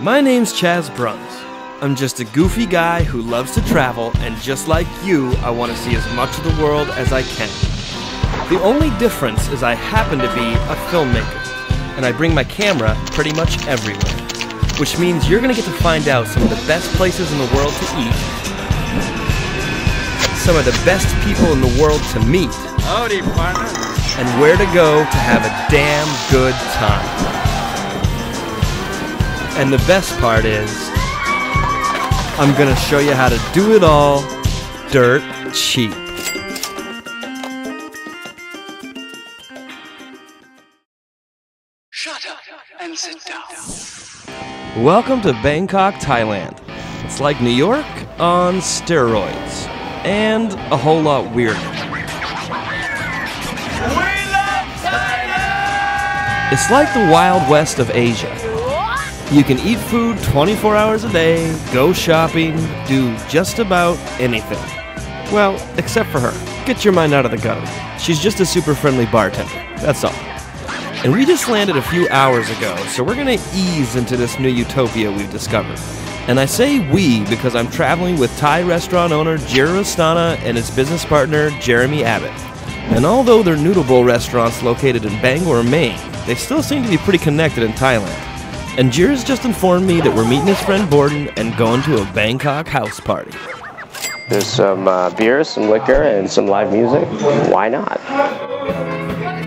My name's Chas Bruns. I'm just a goofy guy who loves to travel, and just like you, I want to see as much of the world as I can. The only difference is I happen to be a filmmaker, and I bring my camera pretty much everywhere. Which means you're gonna get to find out some of the best places in the world to eat, some of the best people in the world to meet, Howdy, partner. and where to go to have a damn good time. And the best part is, I'm gonna show you how to do it all dirt cheap. Shut up and sit down. Welcome to Bangkok, Thailand. It's like New York on steroids, and a whole lot weirder. It's like the Wild West of Asia. You can eat food 24 hours a day, go shopping, do just about anything. Well, except for her. Get your mind out of the gutter. She's just a super friendly bartender. That's all. And we just landed a few hours ago, so we're gonna ease into this new utopia we've discovered. And I say we because I'm traveling with Thai restaurant owner Jira Rastana and his business partner Jeremy Abbott. And although they're noodle bowl restaurants located in Bangor, Maine, they still seem to be pretty connected in Thailand. And Jira's just informed me that we're meeting his friend Borden and going to a Bangkok house party. There's some uh, beer, some liquor, and some live music. Why not?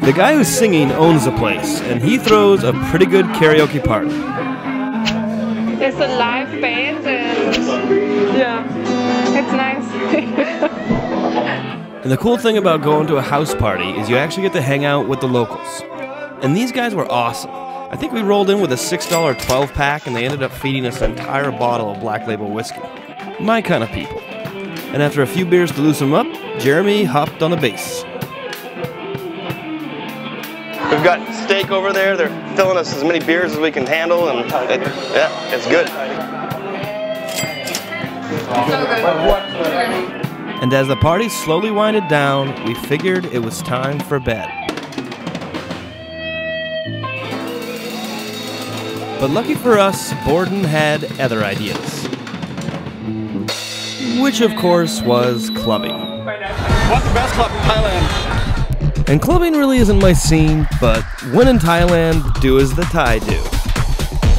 The guy who's singing owns the place, and he throws a pretty good karaoke party. It's a live band and yeah, it's nice. And the cool thing about going to a house party is you actually get to hang out with the locals. And these guys were awesome. I think we rolled in with a $6 12 pack and they ended up feeding us an entire bottle of Black Label whiskey. My kind of people. And after a few beers to loosen them up, Jeremy hopped on the bass. We've got steak over there. They're filling us as many beers as we can handle, and it, yeah, it's good. And as the party slowly winded down, we figured it was time for bed. But lucky for us, Borden had other ideas. Which, of course, was clubbing. What's the best club in Thailand? And clubbing really isn't my scene, but when in Thailand, do as the Thai do.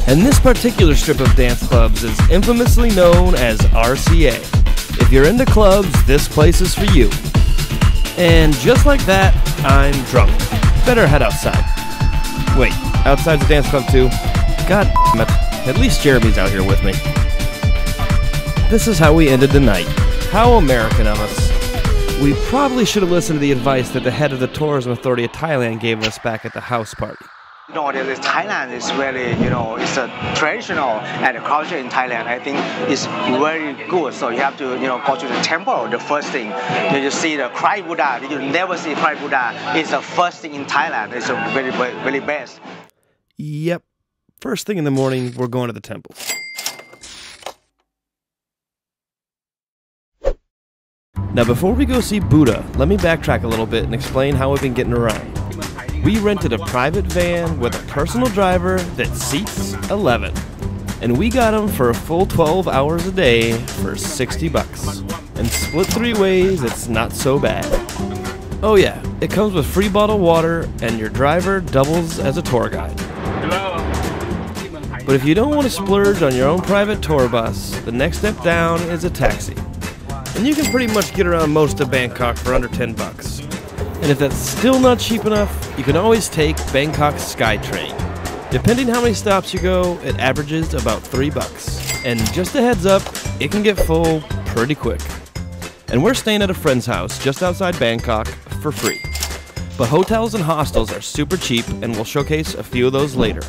And this particular strip of dance clubs is infamously known as RCA. If you're into clubs, this place is for you. And just like that, I'm drunk. Better head outside. Wait, outside's a dance club too? God damn it. At least Jeremy's out here with me. This is how we ended the night. How American of us. We probably should have listened to the advice that the head of the Tourism Authority of Thailand gave us back at the house party. You know, the- the Thailand is really, you know, it's a traditional and a culture in Thailand. I think it's very good. So you have to, you know, go to the temple. The first thing you you see the cry Buddha. You never see cry Buddha. It's the first thing in Thailand. It's a very, very, very best. Yep. First thing in the morning, we're going to the temple. Now, before we go see Buddha, let me backtrack a little bit and explain how we've been getting around. We rented a private van with a personal driver that seats 11. And we got him for a full 12 hours a day for 60 bucks. And split three ways, it's not so bad. Oh yeah, it comes with free bottled water and your driver doubles as a tour guide. But if you don't want to splurge on your own private tour bus, the next step down is a taxi. And you can pretty much get around most of Bangkok for under 10 bucks. And if that's still not cheap enough, you can always take Bangkok SkyTrain. Depending how many stops you go, it averages about 3 bucks. And just a heads up, it can get full pretty quick. And we're staying at a friend's house just outside Bangkok for free. But hotels and hostels are super cheap, and we'll showcase a few of those later.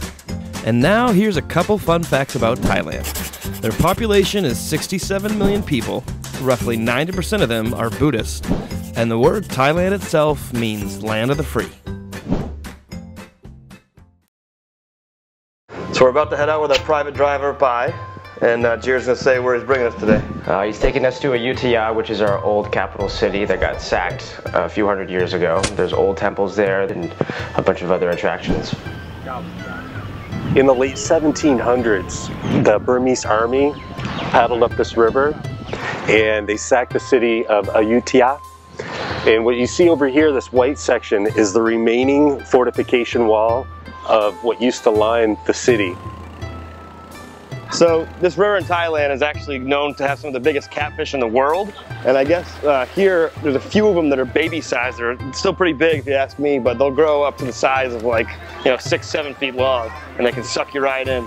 And now here's a couple fun facts about Thailand. Their population is 67 million people, roughly 90% of them are Buddhist, and the word Thailand itself means land of the free. So we're about to head out with our private driver, Pai, and uh, Jared's gonna say where he's bringing us today. Uh, he's taking us to a Ayutthaya, which is our old capital city that got sacked a few hundred years ago. There's old temples there and a bunch of other attractions. In the late 1700s, the Burmese army paddled up this river and they sacked the city of Ayutthaya. And what you see over here, this white section, is the remaining fortification wall of what used to line the city. So this river in Thailand is actually known to have some of the biggest catfish in the world. And I guess uh, here, there's a few of them that are baby sized. They're still pretty big if you ask me, but they'll grow up to the size of like, you know, six, seven feet long and they can suck you right in.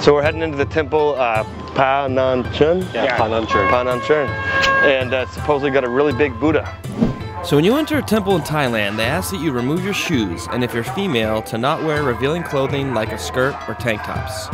So we're heading into the temple uh, Pa Nan Chun? Yeah, Pha Nan Chun. Pa Nan Chun. And uh, supposedly got a really big Buddha. So when you enter a temple in Thailand, they ask that you remove your shoes, and if you're female, to not wear revealing clothing like a skirt or tank tops.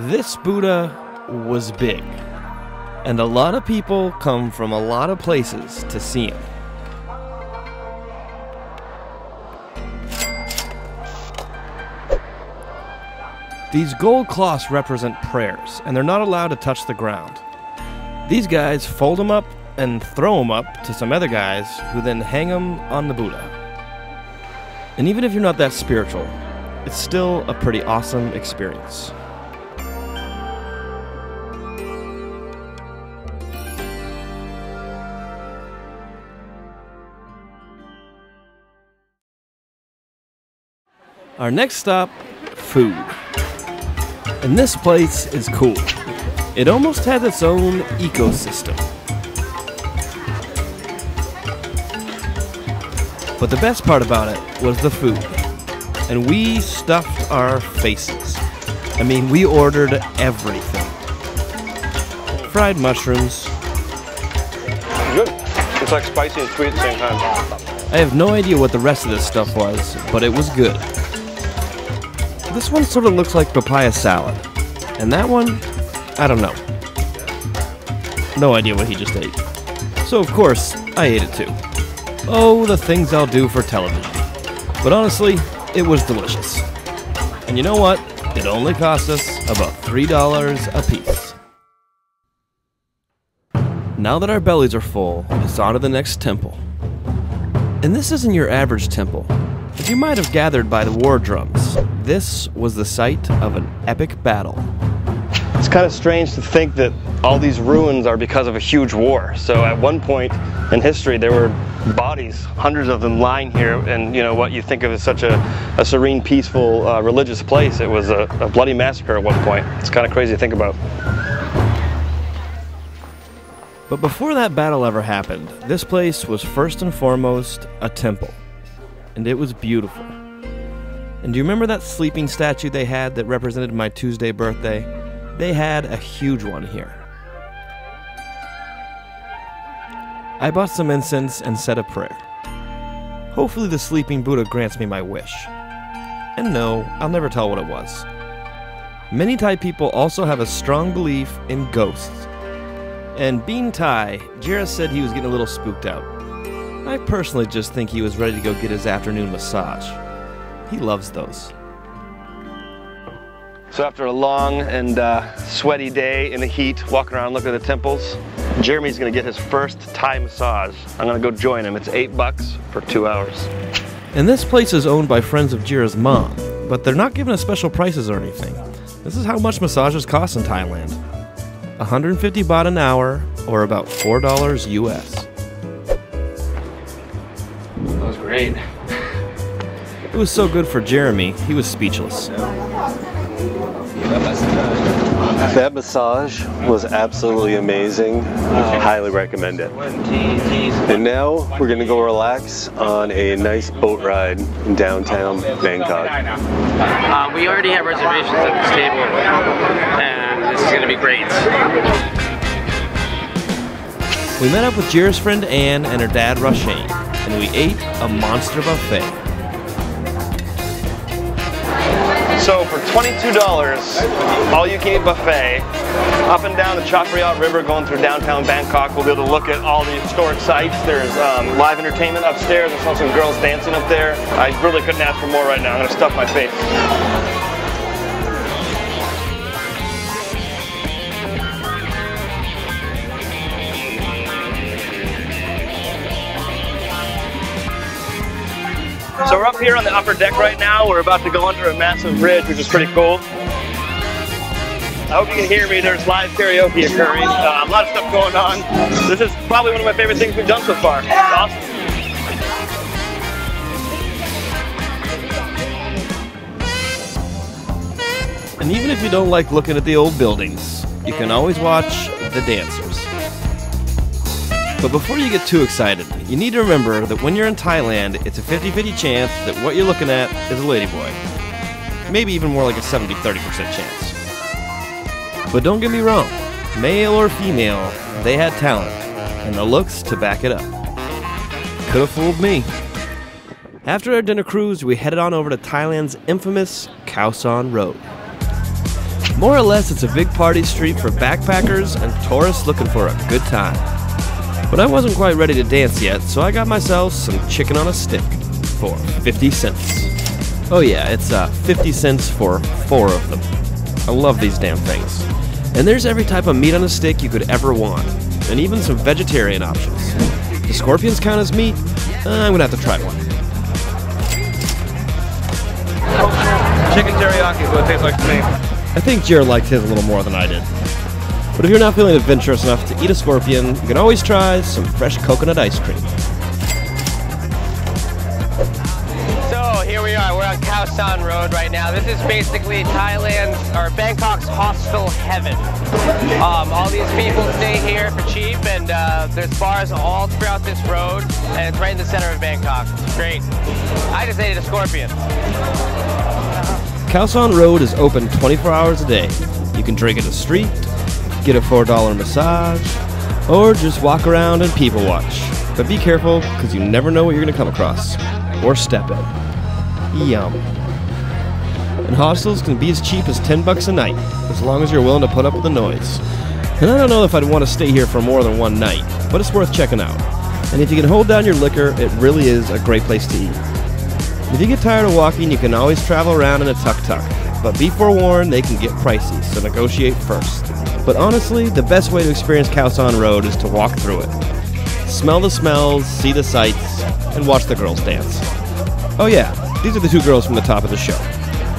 This Buddha was big, and a lot of people come from a lot of places to see him. These gold cloths represent prayers, and they're not allowed to touch the ground. These guys fold them up and throw them up to some other guys who then hang them on the Buddha. And even if you're not that spiritual, it's still a pretty awesome experience. Our next stop, food. And this place is cool. It almost has its own ecosystem. But the best part about it was the food. And we stuffed our faces. I mean, we ordered everything fried mushrooms. Good. It's like spicy and sweet at the same time. I have no idea what the rest of this stuff was, but it was good. This one sort of looks like papaya salad. And that one, I don't know. No idea what he just ate. So, of course, I ate it too. Oh, the things I'll do for television. But honestly, it was delicious. And you know what? It only cost us about $3 a piece. Now that our bellies are full, it's on to the next temple. And this isn't your average temple. As you might have gathered by the war drums, this was the site of an epic battle. It's kind of strange to think that all these ruins are because of a huge war. So at one point in history, there were bodies, hundreds of them lying here, and you know what you think of as such a, a serene, peaceful, uh, religious place. It was a, a bloody massacre at one point. It's kind of crazy to think about. But before that battle ever happened, this place was first and foremost a temple. And it was beautiful. And do you remember that sleeping statue they had that represented my Tuesday birthday? They had a huge one here. I bought some incense and said a prayer. Hopefully, the sleeping Buddha grants me my wish. And no, I'll never tell what it was. Many Thai people also have a strong belief in ghosts. And being Thai, Jira said he was getting a little spooked out. I personally just think he was ready to go get his afternoon massage. He loves those. So after a long and uh, sweaty day in the heat, walking around looking at the temples, Jeremy's gonna get his first Thai massage. I'm gonna go join him. It's eight bucks for two hours. And this place is owned by friends of Jira's mom, but they're not giving us special prices or anything. This is how much massages cost in Thailand 150 baht an hour, or about $4 US. That was great. It was so good for Jeremy, he was speechless. That massage was absolutely amazing. Highly recommend it. And now we're gonna go relax on a nice boat ride in downtown Bangkok. Uh, we already have reservations at this table, and this is going to be great. We met up with Jira's friend Anne and her dad Rashane, and we ate a monster buffet. So for $22, all you can eat buffet, up and down the Chao Phraya River going through downtown Bangkok, we'll be able to look at all the historic sites. There's um, live entertainment upstairs. I saw some girls dancing up there. I really couldn't ask for more right now. I'm gonna stuff my face. So we're up here on the upper deck right now. We're about to go under a massive bridge, which is pretty cool. I hope you can hear me. There's live karaoke occurring. Uh, a lot of stuff going on. This is probably one of my favorite things we've done so far. It's awesome. And even if you don't like looking at the old buildings, you can always watch the dancers. But before you get too excited, you need to remember that when you're in Thailand, it's a 50 50 chance that what you're looking at is a ladyboy. Maybe even more like a 70 30% chance. But don't get me wrong, male or female, they had talent, and the looks to back it up. Could have fooled me. After our dinner cruise, we headed on over to Thailand's infamous Khao San Road. More or less, it's a big party street for backpackers and tourists looking for a good time. But I wasn't quite ready to dance yet, so I got myself some chicken on a stick for 50 cents. Oh, yeah, it's uh, 50 cents for four of them. I love these damn things. And there's every type of meat on a stick you could ever want, and even some vegetarian options. Do scorpions count as meat? Uh, I'm gonna have to try one. Chicken teriyaki is what it tastes like to me. I think Jared liked his a little more than I did. But if you're not feeling adventurous enough to eat a scorpion, you can always try some fresh coconut ice cream. So here we are. We're on Khao San Road right now. This is basically Thailand's or Bangkok's hostel heaven. Um, all these people stay here for cheap, and uh, there's bars all throughout this road, and it's right in the center of Bangkok. It's great. I just ate a scorpion. Khao San Road is open 24 hours a day. You can drink in the street, get a $4 massage, or just walk around and people watch. But be careful, because you never know what you're going to come across or step in. Yum. And hostels can be as cheap as 10 bucks a night, as long as you're willing to put up with the noise. And I don't know if I'd want to stay here for more than one night, but it's worth checking out. And if you can hold down your liquor, it really is a great place to eat. If you get tired of walking, you can always travel around in a tuk-tuk. But be forewarned, they can get pricey, so negotiate first. But honestly, the best way to experience Khao San Road is to walk through it. Smell the smells, see the sights, and watch the girls dance. Oh yeah, these are the two girls from the top of the show.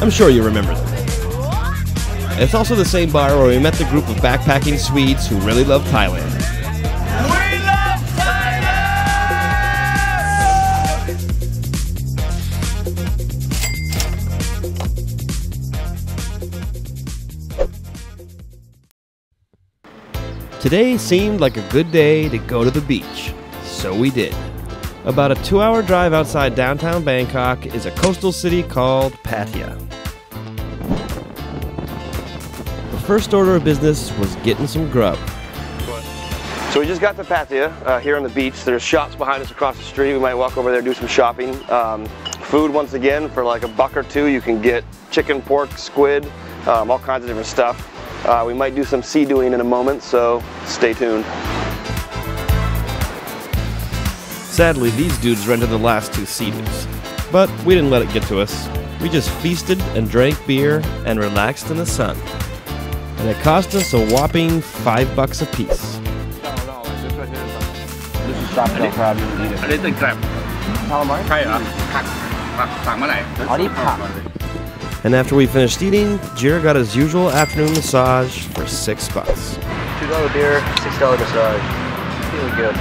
I'm sure you remember them. It's also the same bar where we met the group of backpacking Swedes who really love Thailand. Today seemed like a good day to go to the beach, so we did. About a two hour drive outside downtown Bangkok is a coastal city called Pattaya. The first order of business was getting some grub. So we just got to Pattaya uh, here on the beach. There's shops behind us across the street. We might walk over there do some shopping. Um, food once again for like a buck or two. You can get chicken, pork, squid, um, all kinds of different stuff. Uh, we might do some sea doing in a moment, so stay tuned. Sadly, these dudes rented the last two Sea-Doos. But we didn't let it get to us. We just feasted and drank beer and relaxed in the sun. And it cost us a whopping five bucks a piece. อันนี้ตึกแกรบใช่เหรอผักผักสั่งเมื่อไหร่อ๋อนี่ผัก And after we finished eating, Jira got his usual afternoon massage for six bucks. $2 beer, $6 massage. Feeling good.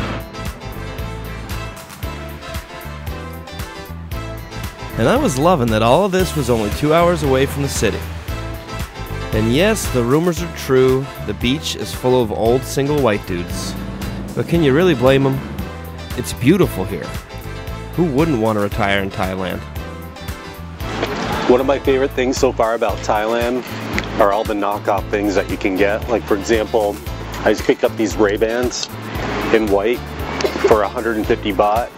And I was loving that all of this was only two hours away from the city. And yes, the rumors are true. The beach is full of old single white dudes. But can you really blame them? It's beautiful here. Who wouldn't want to retire in Thailand? One of my favorite things so far about Thailand are all the knockoff things that you can get. Like for example, I just picked up these Ray-Bans in white for 150 baht.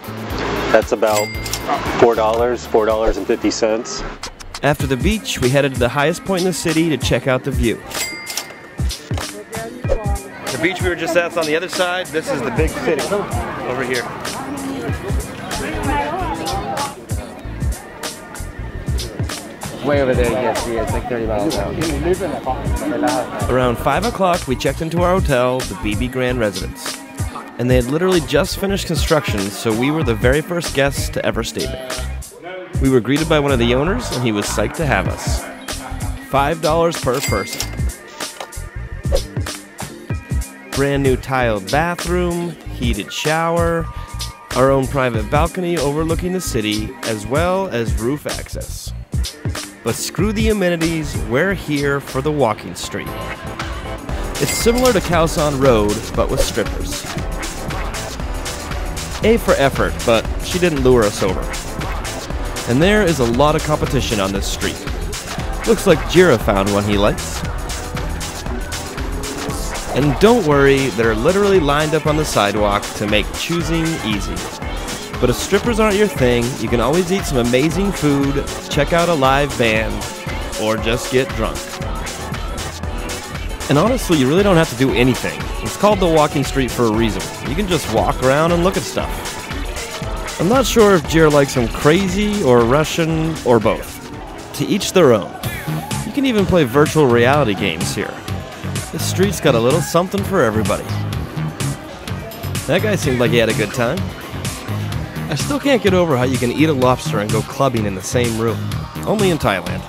That's about $4, $4.50. After the beach, we headed to the highest point in the city to check out the view. The beach we were just at's on the other side. This is the big city over here. Way over there, yes, yeah, it's like 30 miles out. Around 5 o'clock, we checked into our hotel, the BB Grand Residence. And they had literally just finished construction, so we were the very first guests to ever stay there. We were greeted by one of the owners, and he was psyched to have us. $5 per person. Brand new tiled bathroom, heated shower, our own private balcony overlooking the city, as well as roof access. But screw the amenities, we're here for the walking street. It's similar to Khaosan Road, but with strippers. A for effort, but she didn't lure us over. And there is a lot of competition on this street. Looks like Jira found one he likes. And don't worry, they're literally lined up on the sidewalk to make choosing easy. But if strippers aren't your thing, you can always eat some amazing food, check out a live band, or just get drunk. And honestly, you really don't have to do anything. It's called the walking street for a reason. You can just walk around and look at stuff. I'm not sure if Jir likes them crazy or Russian or both. To each their own. You can even play virtual reality games here. The street's got a little something for everybody. That guy seemed like he had a good time. I still can't get over how you can eat a lobster and go clubbing in the same room. Only in Thailand.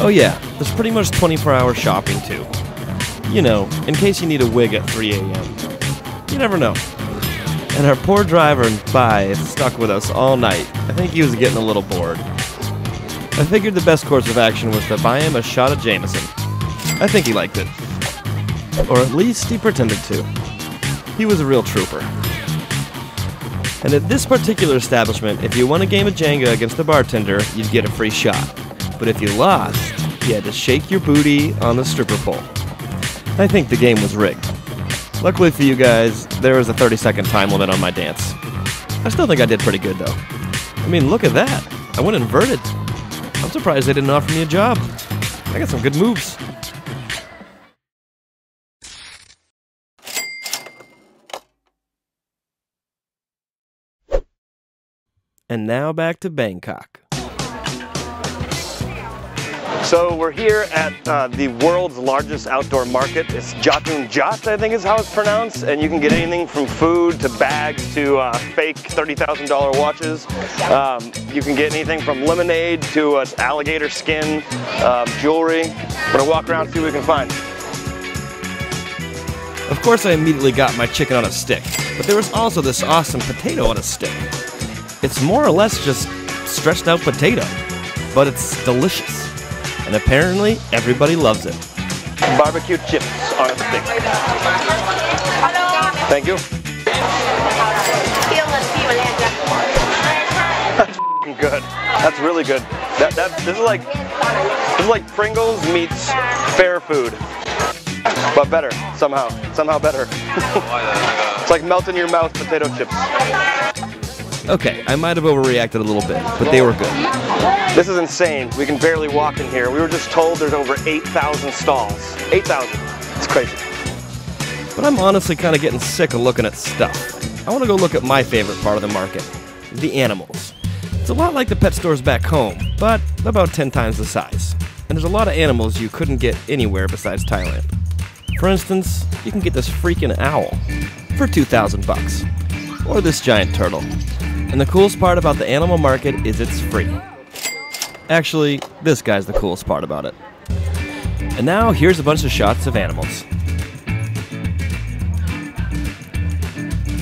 Oh yeah, there's pretty much 24 hour shopping too. You know, in case you need a wig at 3 a.m. You never know. And our poor driver Bai stuck with us all night. I think he was getting a little bored. I figured the best course of action was to buy him a shot of Jameson. I think he liked it. Or at least he pretended to. He was a real trooper. And at this particular establishment, if you won a game of Jenga against the bartender, you'd get a free shot. But if you lost, you had to shake your booty on the stripper pole. I think the game was rigged. Luckily for you guys, there was a 30 second time limit on my dance. I still think I did pretty good though. I mean, look at that. I went inverted. I'm surprised they didn't offer me a job. I got some good moves. And now back to Bangkok. So we're here at uh, the world's largest outdoor market. It's Jatun Jat, I think is how it's pronounced, and you can get anything from food to bags to uh, fake $30,000 watches. Um, you can get anything from lemonade to uh, alligator skin, um, jewelry. We're gonna walk around see what we can find. Of course, I immediately got my chicken on a stick, but there was also this awesome potato on a stick. It's more or less just stretched out potato, but it's delicious. And apparently, everybody loves it. Barbecue chips on a stick. Thank you. That's good. That's really good. That, that this is like this is like Pringles meets fair food, but better somehow. Somehow better. it's like melt in your mouth potato chips. Okay, I might have overreacted a little bit, but they were good. This is insane. We can barely walk in here. We were just told there's over 8,000 stalls. 8,000. It's crazy. But I'm honestly kind of getting sick of looking at stuff. I want to go look at my favorite part of the market the animals. It's a lot like the pet stores back home, but about 10 times the size. And there's a lot of animals you couldn't get anywhere besides Thailand. For instance, you can get this freaking owl for 2,000 bucks, or this giant turtle. And the coolest part about the animal market is it's free. Actually, this guy's the coolest part about it. And now here's a bunch of shots of animals.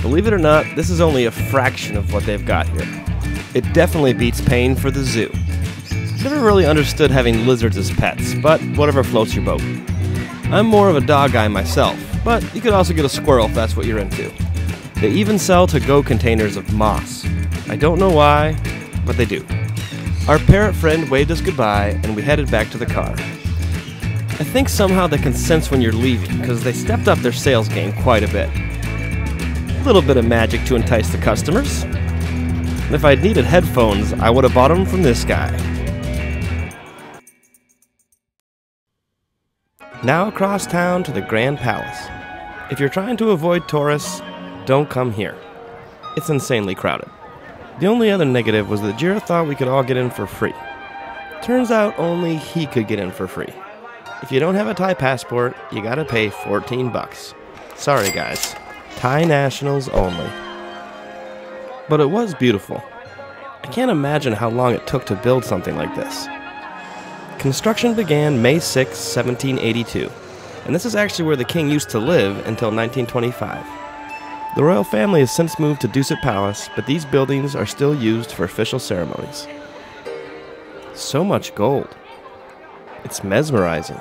Believe it or not, this is only a fraction of what they've got here. It definitely beats paying for the zoo. Never really understood having lizards as pets, but whatever floats your boat. I'm more of a dog guy myself, but you could also get a squirrel if that's what you're into. They even sell to go containers of moss. I don't know why, but they do. Our parrot friend waved us goodbye, and we headed back to the car. I think somehow they can sense when you're leaving because they stepped up their sales game quite a bit. A little bit of magic to entice the customers. And if I'd needed headphones, I would have bought them from this guy. Now across town to the Grand Palace. If you're trying to avoid tourists, don't come here. It's insanely crowded. The only other negative was that Jira thought we could all get in for free. Turns out only he could get in for free. If you don't have a Thai passport, you gotta pay 14 bucks. Sorry guys, Thai nationals only. But it was beautiful. I can't imagine how long it took to build something like this. Construction began May 6, 1782, and this is actually where the king used to live until 1925. The royal family has since moved to Dusit Palace, but these buildings are still used for official ceremonies. So much gold. It's mesmerizing.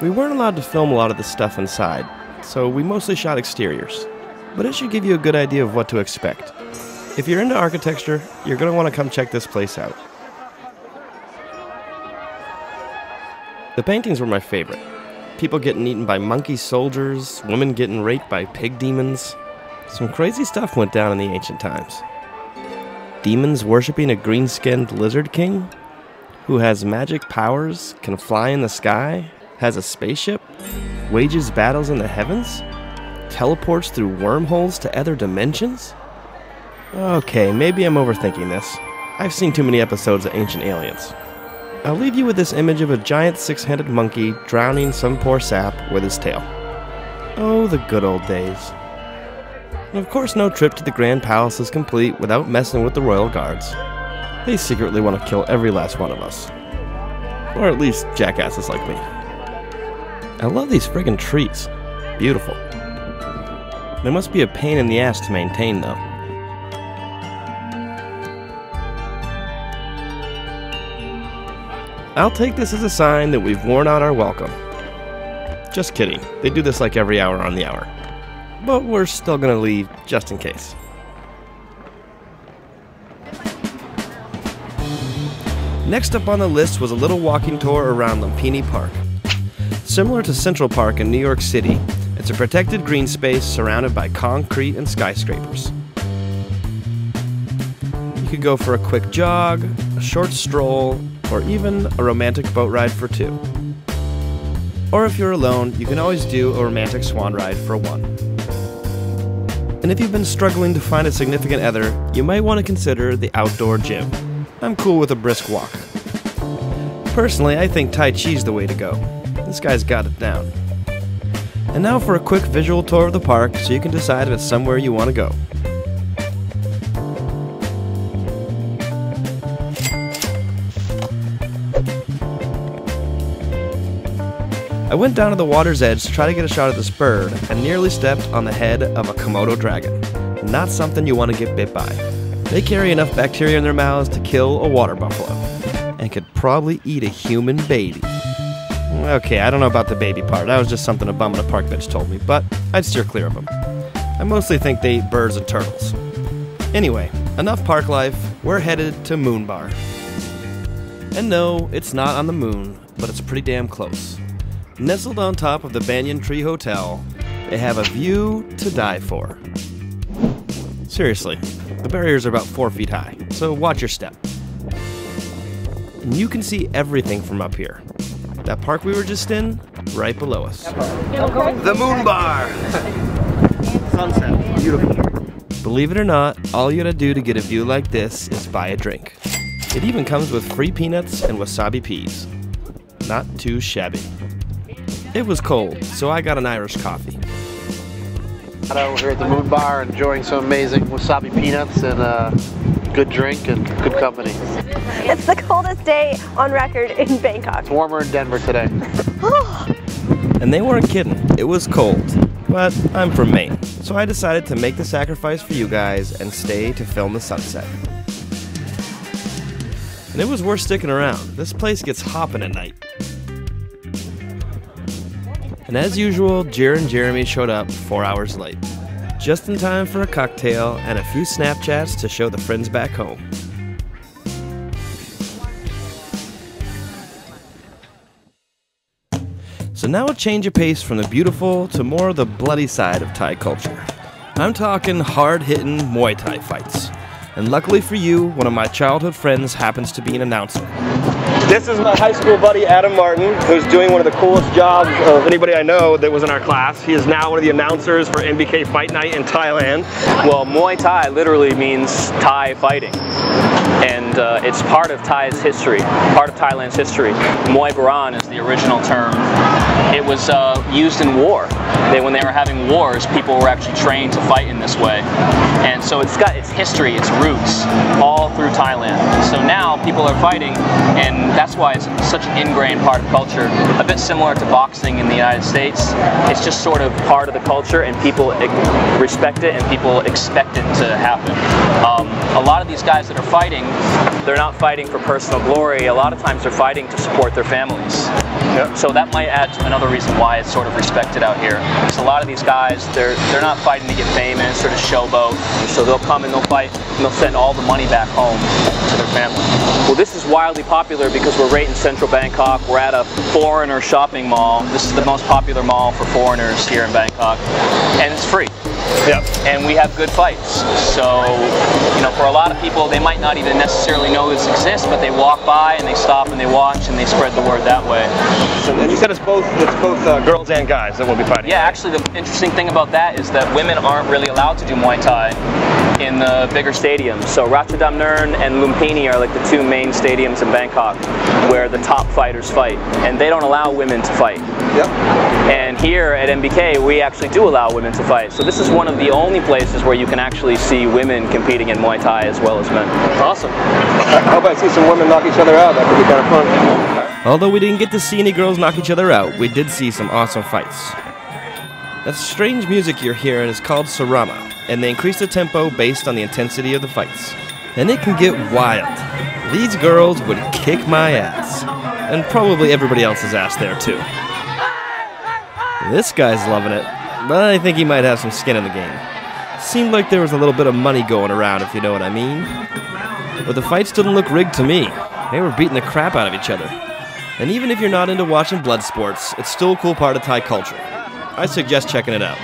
We weren't allowed to film a lot of the stuff inside, so we mostly shot exteriors. But it should give you a good idea of what to expect. If you're into architecture, you're going to want to come check this place out. The paintings were my favorite. People getting eaten by monkey soldiers, women getting raped by pig demons. Some crazy stuff went down in the ancient times. Demons worshipping a green skinned lizard king? Who has magic powers, can fly in the sky, has a spaceship, wages battles in the heavens, teleports through wormholes to other dimensions? Okay, maybe I'm overthinking this. I've seen too many episodes of Ancient Aliens. I'll leave you with this image of a giant six headed monkey drowning some poor sap with his tail. Oh, the good old days. And of course, no trip to the Grand Palace is complete without messing with the royal guards. They secretly want to kill every last one of us. Or at least jackasses like me. I love these friggin' trees. Beautiful. They must be a pain in the ass to maintain, though. I'll take this as a sign that we've worn out our welcome. Just kidding. They do this like every hour on the hour. But we're still gonna leave just in case. Next up on the list was a little walking tour around Lumpini Park. Similar to Central Park in New York City, it's a protected green space surrounded by concrete and skyscrapers. You could go for a quick jog, a short stroll, or even a romantic boat ride for two. Or if you're alone, you can always do a romantic swan ride for one. And if you've been struggling to find a significant other, you might want to consider the outdoor gym. I'm cool with a brisk walk. Personally, I think Tai Chi's the way to go. This guy's got it down. And now for a quick visual tour of the park so you can decide if it's somewhere you want to go. I went down to the water's edge to try to get a shot at this bird and nearly stepped on the head of a Komodo dragon. Not something you want to get bit by. They carry enough bacteria in their mouths to kill a water buffalo and could probably eat a human baby. Okay, I don't know about the baby part. That was just something a bum on a park bench told me, but I'd steer clear of them. I mostly think they eat birds and turtles. Anyway, enough park life. We're headed to Moonbar. And no, it's not on the moon, but it's pretty damn close. Nestled on top of the Banyan Tree Hotel, they have a view to die for. Seriously, the barriers are about four feet high, so watch your step. And you can see everything from up here. That park we were just in, right below us. The Moon Bar! Sunset, beautiful. Believe it or not, all you gotta do to get a view like this is buy a drink. It even comes with free peanuts and wasabi peas. Not too shabby. It was cold, so I got an Irish coffee. We're here at the Moon Bar enjoying some amazing wasabi peanuts and uh, good drink and good company. It's the coldest day on record in Bangkok. It's warmer in Denver today. And they weren't kidding, it was cold. But I'm from Maine, so I decided to make the sacrifice for you guys and stay to film the sunset. And it was worth sticking around. This place gets hopping at night. And as usual, Jir and Jeremy showed up four hours late, just in time for a cocktail and a few Snapchats to show the friends back home. So now a change of pace from the beautiful to more of the bloody side of Thai culture. I'm talking hard hitting Muay Thai fights. And luckily for you, one of my childhood friends happens to be an announcer. This is my high school buddy Adam Martin, who's doing one of the coolest jobs of anybody I know that was in our class. He is now one of the announcers for MBK Fight Night in Thailand. Well, Muay Thai literally means Thai fighting. And uh, it's part of Thai's history, part of Thailand's history. Muay Baran is the original term. It was uh, used in war. They, when they were having wars, people were actually trained to fight in this way. And so it's got its history, its roots, all through Thailand. So now people are fighting, and that's why it's such an ingrained part of culture. A bit similar to boxing in the United States. It's just sort of part of the culture, and people respect it, and people expect it to happen. Um, a lot of these guys that are fighting, they're not fighting for personal glory. A lot of times they're fighting to support their families. Yep. So that might add to another reason why it's sort of respected out here. Because a lot of these guys, they're they're not fighting to get famous or to showboat. So they'll come and they'll fight and they'll send all the money back home to their family. Well, this is wildly popular because we're right in central Bangkok. We're at a foreigner shopping mall. This is the most popular mall for foreigners here in Bangkok, and it's free. Yep. And we have good fights. So, you know, for a lot of people, they might not even necessarily know this exists, but they walk by and they stop and they watch and they spread the word that way. So, and you said it's both it's both uh, girls and guys that will be fighting. Yeah, actually, the interesting thing about that is that women aren't really allowed to do Muay Thai in the bigger stadiums. So Ratchadamnern and Lumpini are like the two main stadiums in Bangkok where the top fighters fight, and they don't allow women to fight. Yep. And here at MBK, we actually do allow women to fight. So this is one of the only places where you can actually see women competing in Muay Thai as well as men. Awesome. I hope I see some women knock each other out? That could be kind of fun. Although we didn't get to see any girls knock each other out, we did see some awesome fights. That strange music you're hearing is called Sarama, and they increase the tempo based on the intensity of the fights. And it can get wild. These girls would kick my ass. And probably everybody else's ass there too. This guy's loving it, but I think he might have some skin in the game. Seemed like there was a little bit of money going around, if you know what I mean. But the fights didn't look rigged to me. They were beating the crap out of each other. And even if you're not into watching blood sports, it's still a cool part of Thai culture. I suggest checking it out.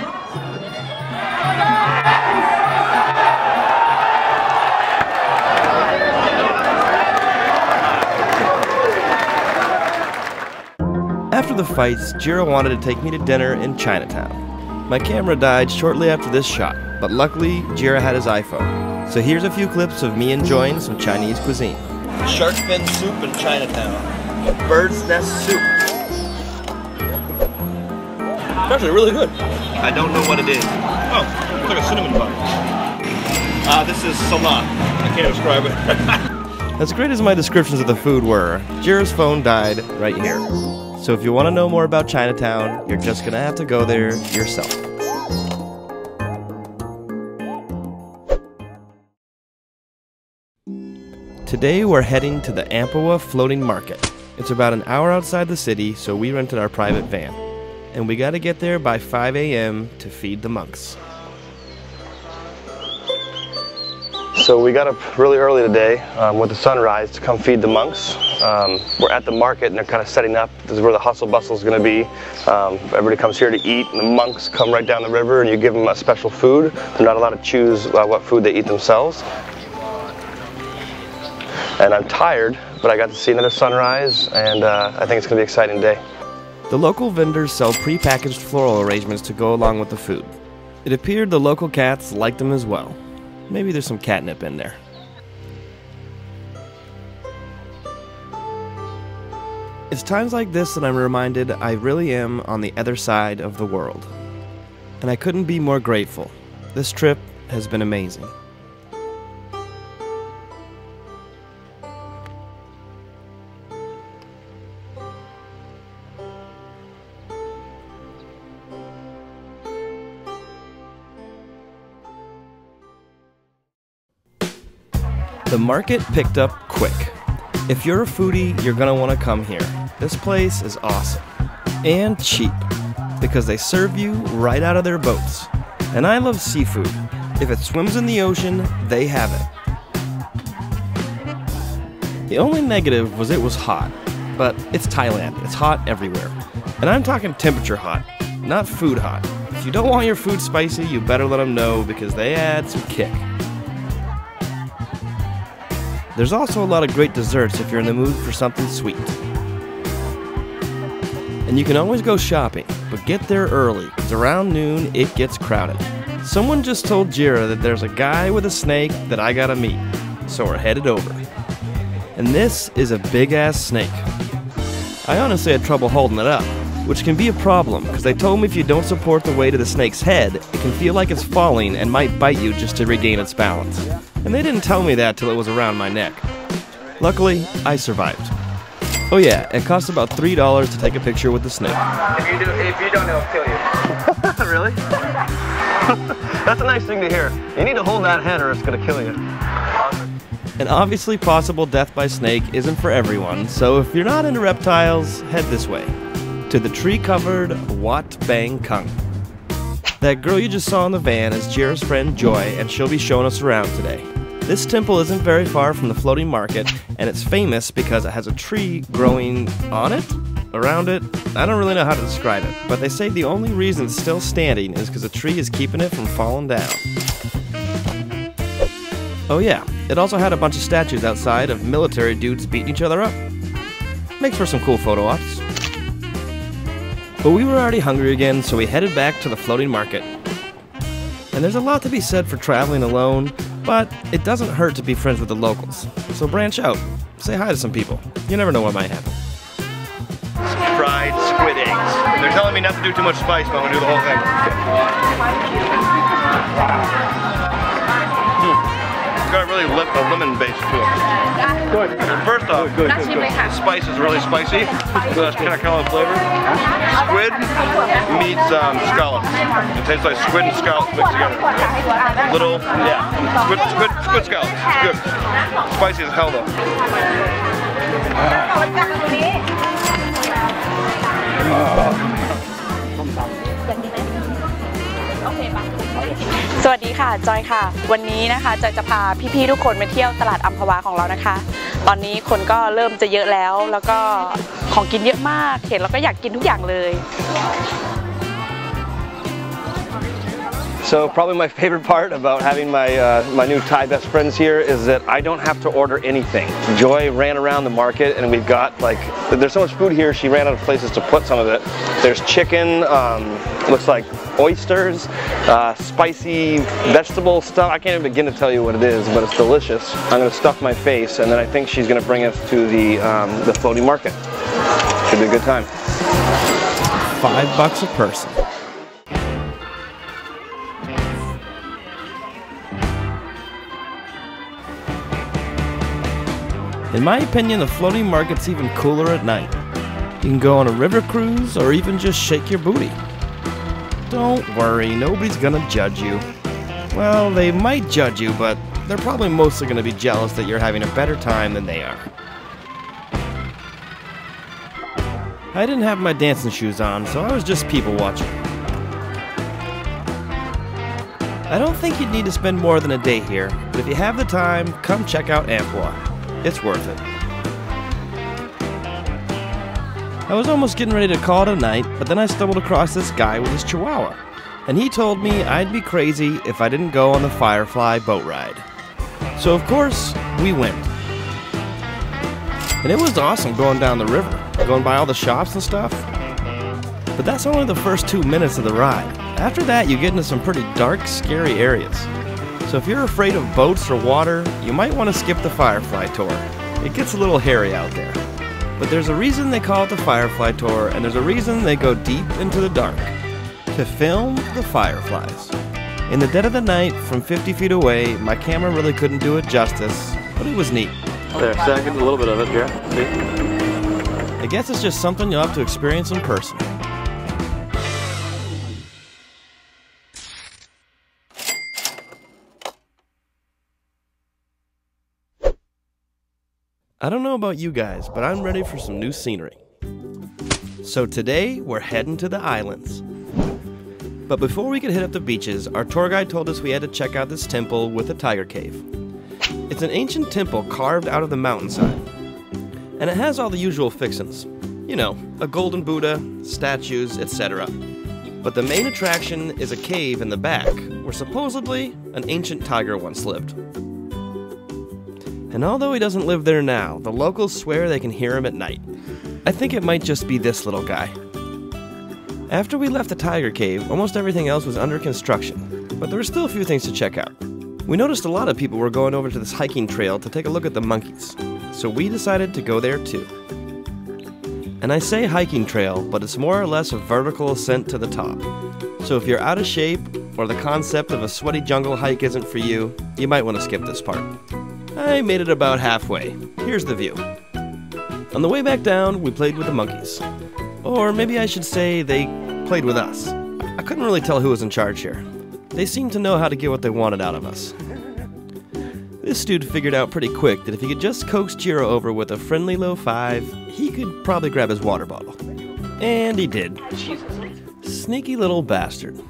After the fights, Jira wanted to take me to dinner in Chinatown. My camera died shortly after this shot, but luckily, Jira had his iPhone. So here's a few clips of me enjoying some Chinese cuisine. Shark fin soup in Chinatown. Bird's nest soup. It's actually really good. I don't know what it is. Oh, it's like a cinnamon bun. Uh, this is salad. I can't describe it. As great as my descriptions of the food were, Jira's phone died right here. So if you want to know more about Chinatown, you're just gonna have to go there yourself. Today we're heading to the Ampawa Floating Market. It's about an hour outside the city, so we rented our private van. And we gotta get there by 5 a.m. to feed the monks. So we got up really early today um, with the sunrise to come feed the monks. Um, we're at the market and they're kind of setting up. This is where the hustle bustle is going to be. Um, everybody comes here to eat and the monks come right down the river and you give them a special food. They're not allowed to choose uh, what food they eat themselves. And I'm tired, but I got to see another sunrise and uh, I think it's going to be an exciting day. The local vendors sell prepackaged floral arrangements to go along with the food. It appeared the local cats liked them as well. Maybe there's some catnip in there. It's times like this that I'm reminded I really am on the other side of the world. And I couldn't be more grateful. This trip has been amazing. Market picked up quick. If you're a foodie, you're gonna wanna come here. This place is awesome. And cheap, because they serve you right out of their boats. And I love seafood. If it swims in the ocean, they have it. The only negative was it was hot. But it's Thailand, it's hot everywhere. And I'm talking temperature hot, not food hot. If you don't want your food spicy, you better let them know because they add some kick. There's also a lot of great desserts if you're in the mood for something sweet. And you can always go shopping, but get there early, because around noon it gets crowded. Someone just told Jira that there's a guy with a snake that I gotta meet, so we're headed over. And this is a big ass snake. I honestly had trouble holding it up, which can be a problem because they told me if you don't support the weight of the snake's head, it can feel like it's falling and might bite you just to regain its balance. And they didn't tell me that till it was around my neck. Luckily, I survived. Oh yeah, it costs about three dollars to take a picture with the snake. If you do, if you don't, it'll kill you. really? That's a nice thing to hear. You need to hold that head or it's gonna kill you. An obviously, possible death by snake isn't for everyone, so if you're not into reptiles, head this way to the tree covered Wat Bang Kung. That girl you just saw in the van is Jira's friend Joy, and she'll be showing us around today. This temple isn't very far from the floating market, and it's famous because it has a tree growing on it? Around it? I don't really know how to describe it, but they say the only reason it's still standing is because a tree is keeping it from falling down. Oh, yeah, it also had a bunch of statues outside of military dudes beating each other up. Makes for some cool photo ops. But we were already hungry again, so we headed back to the floating market. And there's a lot to be said for traveling alone, but it doesn't hurt to be friends with the locals. So branch out, say hi to some people. You never know what might happen. Fried squid eggs. They're telling me not to do too much spice, but I'm gonna do the whole thing. It's got a really lim- a lemon base to it. Good. First off, good, good, good. The spice is really spicy, so that's kind of kind of flavor. Squid meets um, scallops. It tastes like squid and scallops mixed together. Little, yeah, squid, squid, squid scallops. It's Good. Spicy as hell though. สวัสดีค่ะ จอยค่ะ วันนี้นะคะจอยจะพาพี่ๆทุกคนไปเที่ยวตลาดอัมพวาของเรานะคะ ตอนนี้คนก็เริ่มจะเยอะแล้ว แล้วก็ของกินเยอะมาก เห็นแล้วก็อยากกินทุกอย่างเลย So probably my favorite part about having my uh, my new Thai best friends here is that I don't have to order anything. Joy ran around the market and we've got like there's so much food here. She ran out of places to put some of it. There's chicken, um, looks like oysters, uh, spicy vegetable stuff. I can't even begin to tell you what it is, but it's delicious. I'm gonna stuff my face and then I think she's gonna bring us to the um, the floating market. Should be a good time. Five bucks a person. In my opinion, the floating market's even cooler at night. You can go on a river cruise or even just shake your booty. Don't worry, nobody's gonna judge you. Well, they might judge you, but they're probably mostly gonna be jealous that you're having a better time than they are. I didn't have my dancing shoes on, so I was just people watching. I don't think you'd need to spend more than a day here, but if you have the time, come check out Ampahwa. It's worth it. I was almost getting ready to call it a night, but then I stumbled across this guy with his chihuahua. And he told me I'd be crazy if I didn't go on the Firefly boat ride. So, of course, we went. And it was awesome going down the river, going by all the shops and stuff. But that's only the first two minutes of the ride. After that, you get into some pretty dark, scary areas. So if you're afraid of boats or water, you might want to skip the Firefly Tour. It gets a little hairy out there. But there's a reason they call it the Firefly Tour, and there's a reason they go deep into the dark to film the fireflies. In the dead of the night, from 50 feet away, my camera really couldn't do it justice, but it was neat. There, second, a little bit of it here. See? I guess it's just something you'll have to experience in person. I don't know about you guys, but I'm ready for some new scenery. So today, we're heading to the islands. But before we could hit up the beaches, our tour guide told us we had to check out this temple with a tiger cave. It's an ancient temple carved out of the mountainside, and it has all the usual fixings. You know, a golden Buddha, statues, etc. But the main attraction is a cave in the back, where supposedly an ancient tiger once lived. And although he doesn't live there now, the locals swear they can hear him at night. I think it might just be this little guy. After we left the tiger cave, almost everything else was under construction, but there were still a few things to check out. We noticed a lot of people were going over to this hiking trail to take a look at the monkeys, so we decided to go there too. And I say hiking trail, but it's more or less a vertical ascent to the top. So if you're out of shape, or the concept of a sweaty jungle hike isn't for you, you might want to skip this part. I made it about halfway. Here's the view. On the way back down, we played with the monkeys. Or maybe I should say they played with us. I couldn't really tell who was in charge here. They seemed to know how to get what they wanted out of us. This dude figured out pretty quick that if he could just coax Jira over with a friendly low five, he could probably grab his water bottle. And he did. Sneaky little bastard.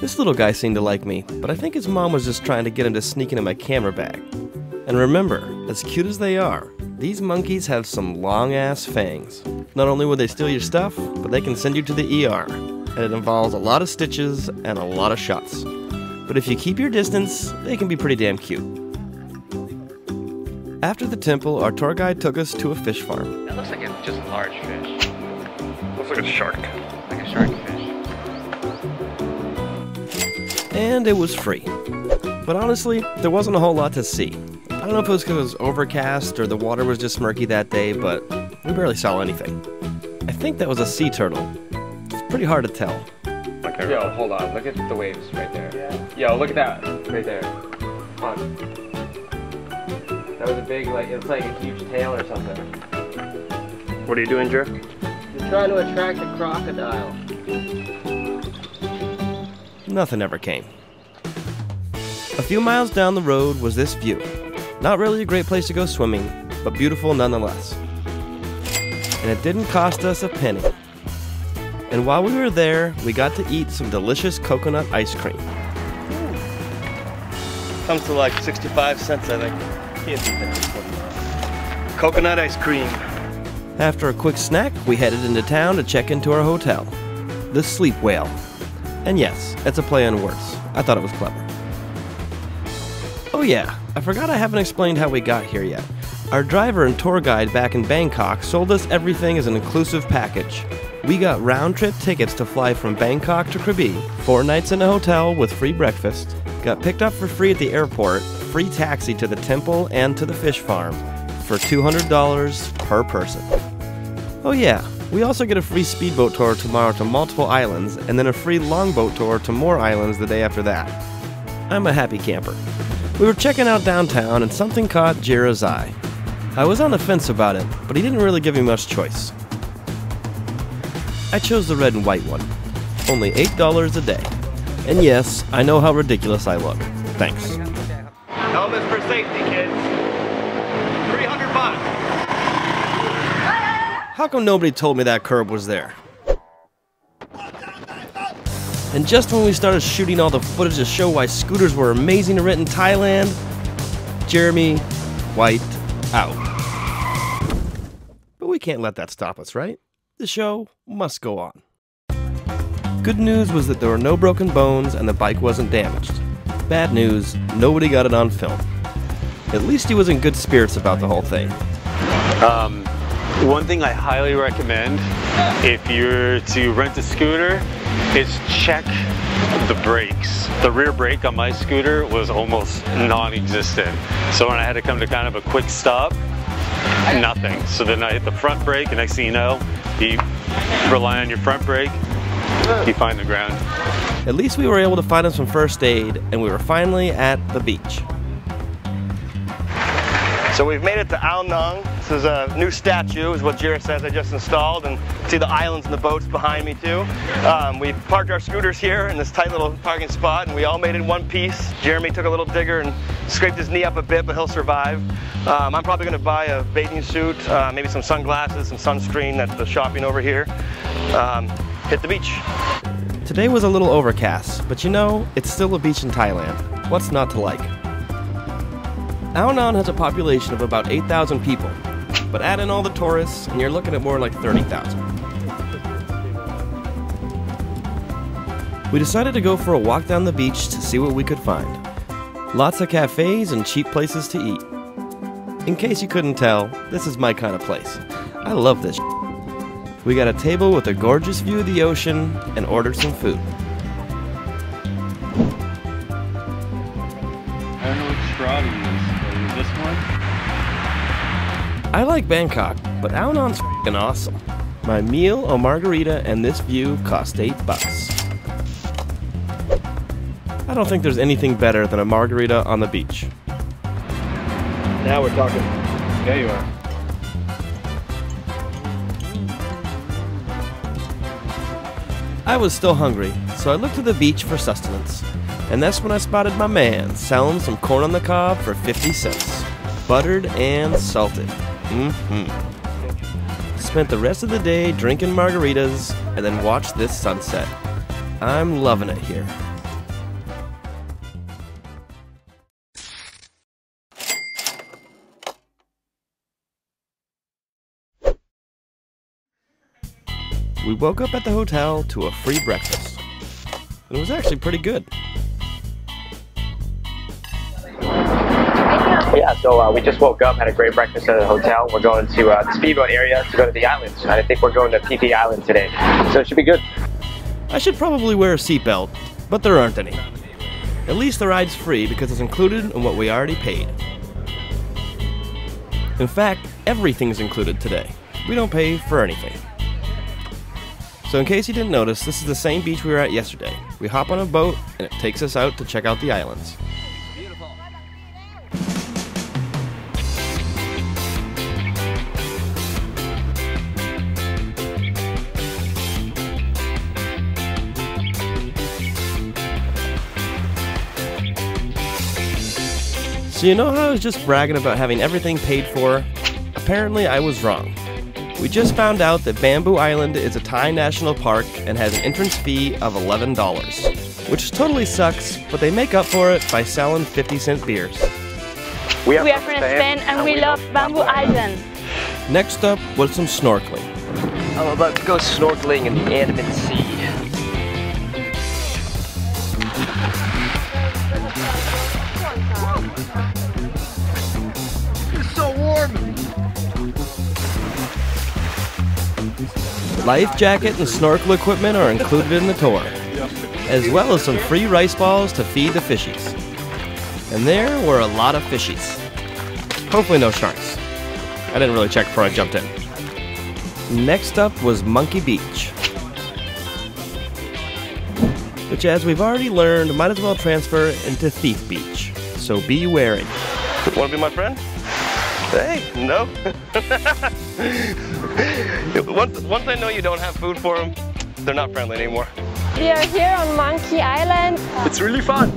This little guy seemed to like me, but I think his mom was just trying to get him to sneak into my camera bag. And remember, as cute as they are, these monkeys have some long ass fangs. Not only will they steal your stuff, but they can send you to the ER. And it involves a lot of stitches and a lot of shots. But if you keep your distance, they can be pretty damn cute. After the temple, our tour guide took us to a fish farm. That looks like a just a large fish. Looks like a shark. Like a shark and it was free. But honestly, there wasn't a whole lot to see. I don't know if it was because it was overcast or the water was just murky that day, but we barely saw anything. I think that was a sea turtle. It's pretty hard to tell. Yo, hold on. Look at the waves right there. Yeah. Yo, look at that. Right there. Come on. That was a big, like, it's like a huge tail or something. What are you doing, Jerk? You're trying to attract a crocodile. Nothing ever came. A few miles down the road was this view. Not really a great place to go swimming, but beautiful nonetheless. And it didn't cost us a penny. And while we were there, we got to eat some delicious coconut ice cream. Comes to like 65 cents, I think. Can't beat that. Coconut ice cream. After a quick snack, we headed into town to check into our hotel, the Sleep Whale. And yes, it's a play on words. I thought it was clever. Oh, yeah, I forgot I haven't explained how we got here yet. Our driver and tour guide back in Bangkok sold us everything as an inclusive package. We got round trip tickets to fly from Bangkok to Krabi, four nights in a hotel with free breakfast, got picked up for free at the airport, free taxi to the temple and to the fish farm for $200 per person. Oh, yeah, we also get a free speedboat tour tomorrow to multiple islands, and then a free longboat tour to more islands the day after that. I'm a happy camper. We were checking out downtown, and something caught Jira's eye. I was on the fence about it, but he didn't really give me much choice. I chose the red and white one. Only $8 a day. And yes, I know how ridiculous I look. Thanks. How come nobody told me that curb was there? And just when we started shooting all the footage to show why scooters were amazing to rent in Thailand, Jeremy wiped out. But we can't let that stop us, right? The show must go on. Good news was that there were no broken bones and the bike wasn't damaged. Bad news, nobody got it on film. At least he was in good spirits about the whole thing. Um, one thing I highly recommend if you're to rent a scooter is check the brakes. The rear brake on my scooter was almost non-existent. So when I had to come to kind of a quick stop, nothing. So then I hit the front brake and next thing you know, you rely on your front brake, you find the ground. At least we were able to find him some first aid, and we were finally at the beach. So we've made it to Ao Nang. This is a new statue, is what Jira says I just installed, and see the islands and the boats behind me too. Um, we parked our scooters here in this tight little parking spot, and we all made it in one piece. Jeremy took a little digger and scraped his knee up a bit, but he'll survive. Um, I'm probably going to buy a bathing suit, uh, maybe some sunglasses, some sunscreen. That's the shopping over here. Um, hit the beach. Today was a little overcast, but you know, it's still a beach in Thailand. What's not to like? Ao Nang has a population of about 8,000 people, but add in all the tourists, and you're looking at more like 30,000. We decided to go for a walk down the beach to see what we could find. Lots of cafes and cheap places to eat. In case you couldn't tell, this is my kind of place. I love this. We got a table with a gorgeous view of the ocean and ordered some food. I like Bangkok, but Ao Nang's fing awesome. My meal, a margarita, and this view cost 8 bucks. I don't think there's anything better than a margarita on the beach. Now we're talking. There you are. I was still hungry, so I looked to the beach for sustenance. And that's when I spotted my man selling some corn on the cob for 50 cents. Buttered and salted. Mm-hmm. Spent the rest of the day drinking margaritas and then watched this sunset. I'm loving it here. We woke up at the hotel to a free breakfast. And it was actually pretty good. Yeah, so uh, we just woke up, had a great breakfast at the hotel. We're going to uh, the speedboat area to go to the islands. And I think we're going to Phi Phi Island today. So it should be good. I should probably wear a seatbelt, but there aren't any. At least the ride's free because it's included in what we already paid. In fact, everything's included today. We don't pay for anything. So, in case you didn't notice, this is the same beach we were at yesterday. We hop on a boat and it takes us out to check out the islands. So, you know how I was just bragging about having everything paid for? Apparently, I was wrong. We just found out that Bamboo Island is a Thai national park and has an entrance fee of $11, which totally sucks, but they make up for it by selling 50 cent beers. We are, from Spain and, we love Bamboo Island. Next up was some snorkeling. I'm about to go snorkeling in the Andaman Sea. Life jacket and snorkel equipment are included in the tour, as well as some free rice balls to feed the fishies. And there were a lot of fishies. Hopefully, no sharks. I didn't really check before I jumped in. Next up was Monkey Beach, which, as we've already learned, might as well transfer into Thief Beach. So be wary. Want to be my friend? Hey, no. once, once I know you don't have food for them, they're not friendly anymore. We are here on Monkey Island. It's really fun.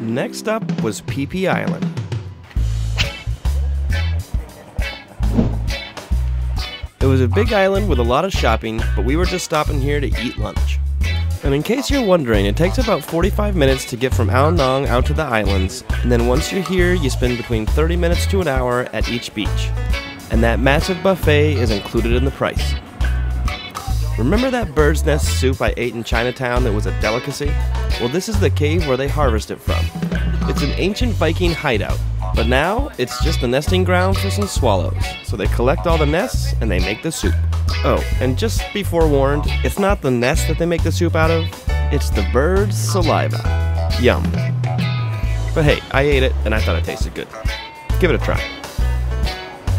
Next up was Phi Phi Island. It was a big island with a lot of shopping, but we were just stopping here to eat lunch. And in case you're wondering, it takes about 45 minutes to get from Ao Nang out to the islands, and then once you're here, you spend between 30 minutes to an hour at each beach. And that massive buffet is included in the price. Remember that bird's nest soup I ate in Chinatown that was a delicacy? Well, this is the cave where they harvest it from. It's an ancient Viking hideout, but now it's just a nesting ground for some swallows. So they collect all the nests and they make the soup. Oh, and just be forewarned, it's not the nest that they make the soup out of, it's the bird's saliva. Yum. But hey, I ate it and I thought it tasted good. Give it a try.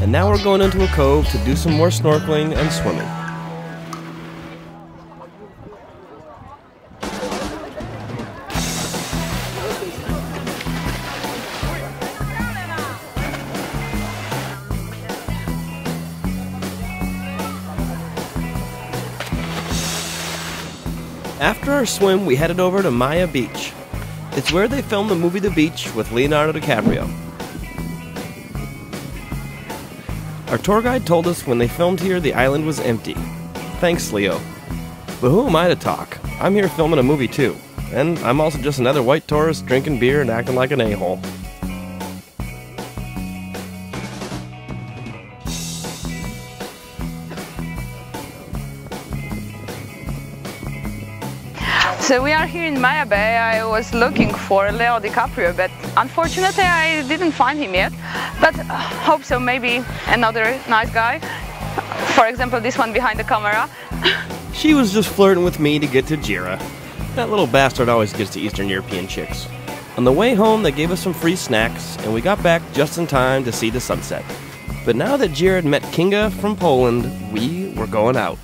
And now we're going into a cove to do some more snorkeling and swimming. Our swim, we headed over to Maya Beach. It's where they filmed the movie The Beach with Leonardo DiCaprio. Our tour guide told us when they filmed here, the island was empty. Thanks, Leo. But who am I to talk? I'm here filming a movie too. And I'm also just another white tourist drinking beer and acting like an a So we are here in Maya Bay. I was looking for Leo DiCaprio, but unfortunately I didn't find him yet. But uh, hope so, maybe another nice guy. For example, this one behind the camera. She was just flirting with me to get to Jira. That little bastard always gets to Eastern European chicks. On the way home, they gave us some free snacks, and we got back just in time to see the sunset. But now that Jira met Kinga from Poland, we were going out.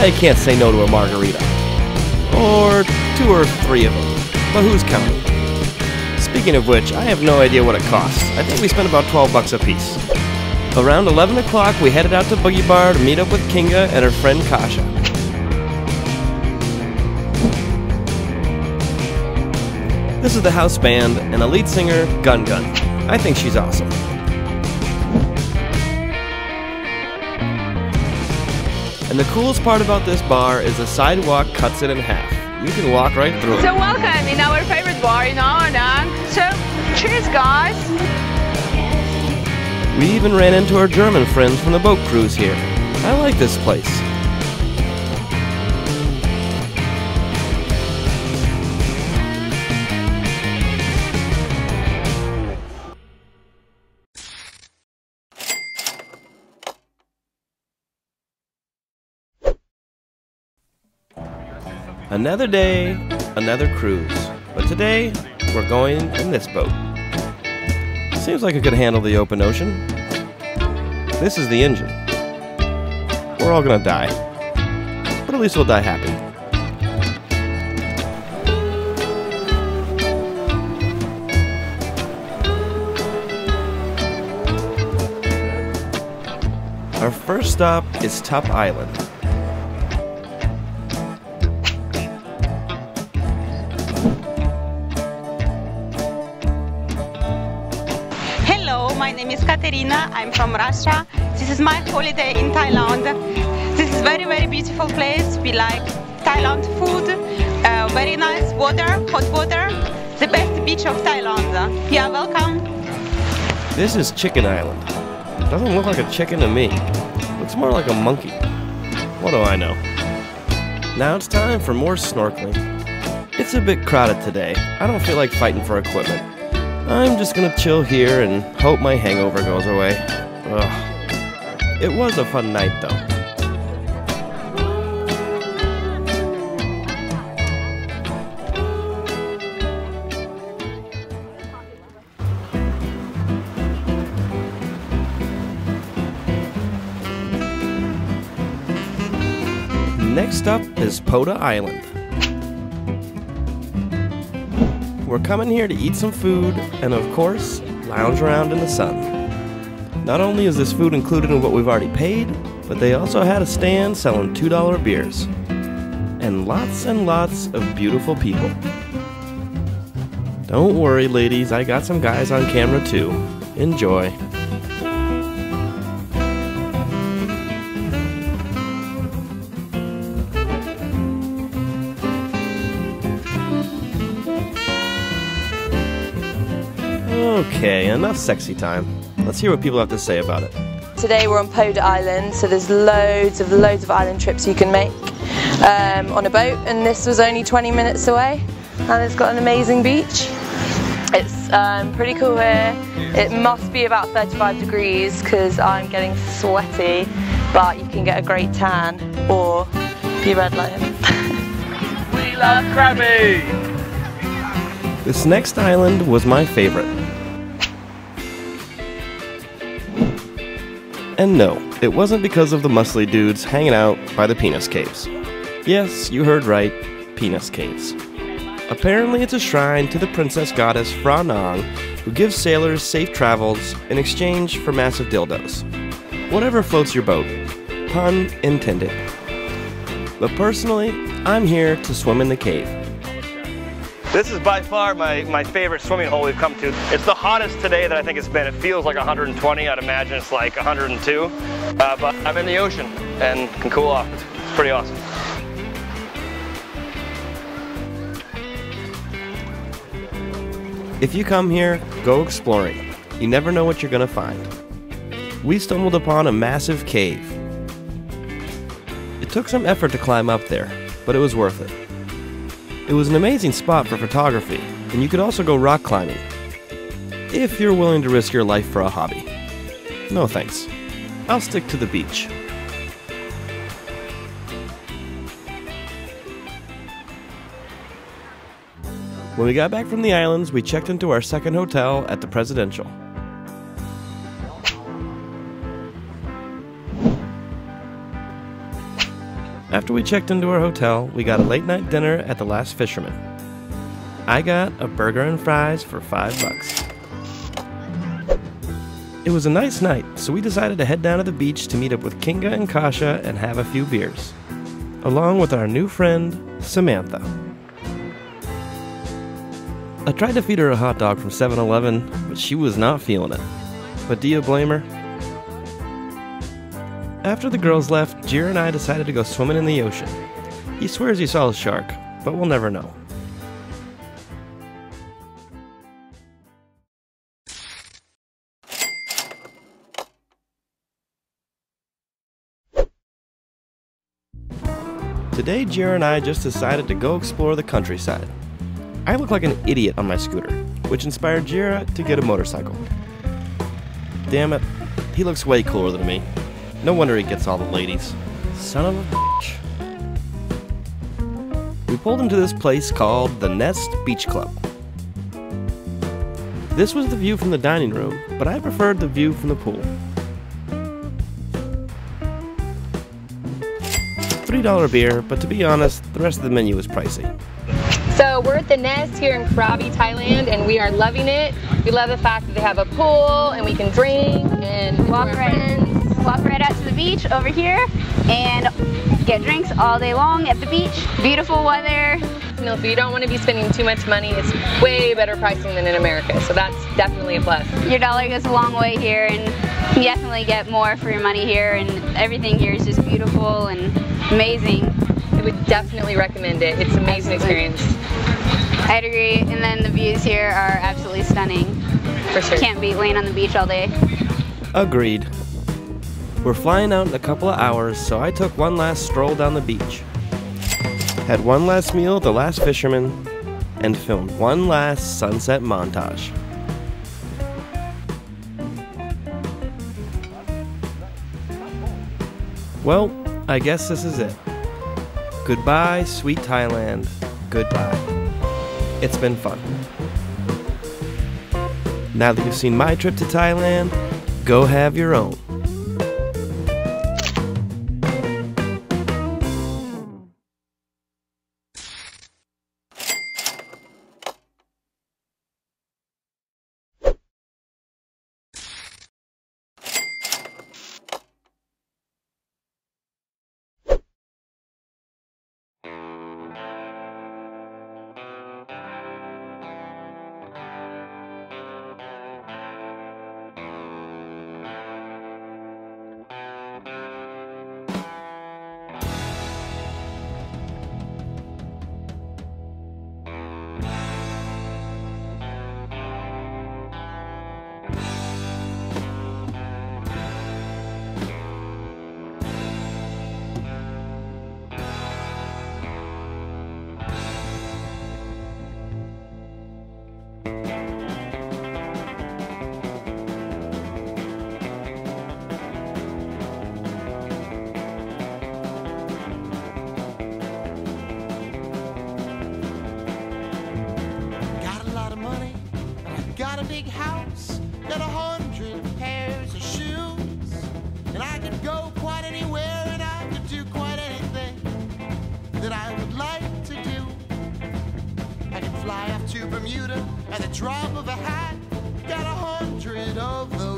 I can't say no to a margarita. Or two or three of them. But who's counting? Speaking of which, I have no idea what it costs. I think we spent about 12 bucks a piece. Around 11 o'clock, we headed out to Boogie Bar to meet up with Kinga and her friend Kasha. This is the house band and the lead singer, Gun Gun. I think she's awesome. And the coolest part about this bar is the sidewalk cuts it in half. You can walk right through it. So welcome in our favorite bar in Ao Nang. So cheers guys. We even ran into our German friends from the boat cruise here. I like this place. Another day, another cruise. But today, we're going in this boat. Seems like it could handle the open ocean. This is the engine. We're all gonna die. But at least we'll die happy. Our first stop is Tup Island. Katerina. I'm from Russia. This is my holiday in Thailand. This is very, very beautiful place. We like Thailand food, uh, very nice water, hot water, the best beach of Thailand. You are welcome. This is Chicken Island. Doesn't look like a chicken to me. Looks more like a monkey. What do I know? Now it's time for more snorkeling. It's a bit crowded today. I don't feel like fighting for equipment. I'm just gonna chill here and hope my hangover goes away. Ugh. It was a fun night though. Next up is Poda Island. We're coming here to eat some food and, of course, lounge around in the sun. Not only is this food included in what we've already paid, but they also had a stand selling $2 beers. And lots and lots of beautiful people. Don't worry, ladies, I got some guys on camera too. Enjoy. Enough sexy time. Let's hear what people have to say about it. Today we're on Poda Island, so there's loads of loads of island trips you can make um, on a boat, and this was only 20 minutes away, and it's got an amazing beach. It's um, pretty cool here. It must be about 35 degrees because I'm getting sweaty, but you can get a great tan or be red like him. we love Krabi! This next island was my favorite. And no, it wasn't because of the muscly dudes hanging out by the penis caves. Yes, you heard right, penis caves. Apparently, it's a shrine to the princess goddess Phra Nang, who gives sailors safe travels in exchange for massive dildos. Whatever floats your boat. Pun intended. But personally, I'm here to swim in the cave. This is by far my, my favorite swimming hole we've come to. It's the hottest today that I think it's been. It feels like 120. I'd imagine it's like 102. Uh, but I'm in the ocean and can cool off. It's, it's pretty awesome. If you come here, go exploring. You never know what you're going to find. We stumbled upon a massive cave. It took some effort to climb up there, but it was worth it. It was an amazing spot for photography, and you could also go rock climbing. If you're willing to risk your life for a hobby. No thanks. I'll stick to the beach. When we got back from the islands, we checked into our second hotel at the Presidential. After we checked into our hotel, we got a late night dinner at the Last Fisherman. I got a burger and fries for five bucks. It was a nice night, so we decided to head down to the beach to meet up with Kinga and Kasha and have a few beers, along with our new friend, Samantha. I tried to feed her a hot dog from 7 Eleven, but she was not feeling it. But do you blame her? After the girls left, Jir and I decided to go swimming in the ocean. He swears he saw a shark, but we'll never know. Today, Jir and I just decided to go explore the countryside. I look like an idiot on my scooter, which inspired Jira to get a motorcycle. Damn it, he looks way cooler than me. No wonder he gets all the ladies. Son of a bitch. We pulled into this place called the Nest Beach Club. This was the view from the dining room, but I preferred the view from the pool. $3 beer, but to be honest, the rest of the menu was pricey. So we're at the Nest here in Krabi, Thailand, and we are loving it. We love the fact that they have a pool and we can drink and walk right, beach over here and get drinks all day long at the beach. Beautiful weather. You know, if you don't want to be spending too much money, it's way better pricing than in America. So that's definitely a plus. Your dollar goes a long way here and you definitely get more for your money here and everything here is just beautiful and amazing. I would definitely recommend it. It's an amazing experience. I'd agree. And then the views here are absolutely stunning. For sure. Can't beat laying on the beach all day. Agreed. We're flying out in a couple of hours, so I took one last stroll down the beach. Had one last meal the last fisherman, and filmed one last sunset montage. Well, I guess this is it. Goodbye, sweet Thailand. Goodbye. It's been fun. Now that you've seen my trip to Thailand, go have your own. Bermuda at the drop of a hat, got a hundred of those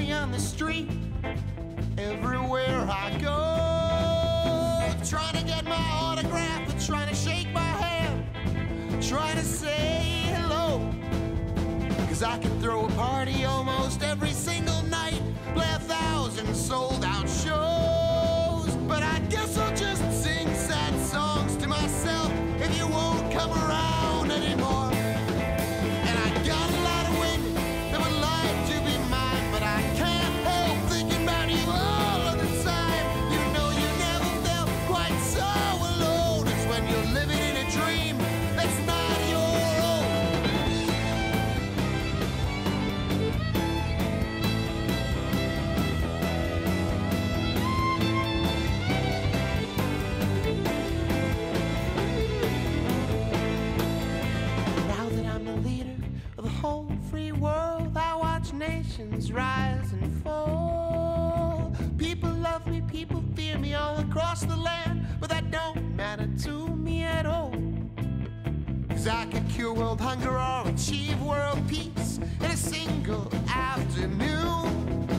me on the street everywhere I go. Trying to get my autograph and trying to shake my hand, trying to say hello. Cause I can throw a party almost every single passions rise and fall. People love me, people fear me all across the land, but that don't matter to me at all. Cause I could cure world hunger or achieve world peace in a single afternoon.